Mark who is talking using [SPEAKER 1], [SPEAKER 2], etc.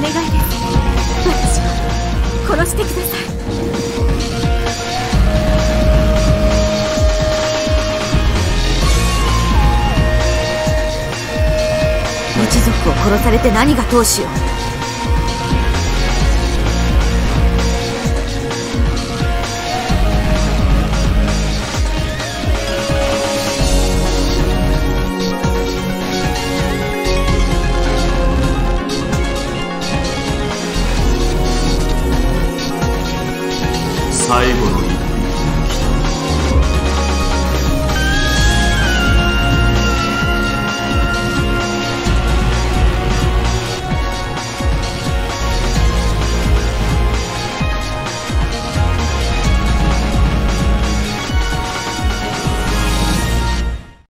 [SPEAKER 1] 願い。です私を殺してください。一族を殺されて何がどうしよう。
[SPEAKER 2] 最後の。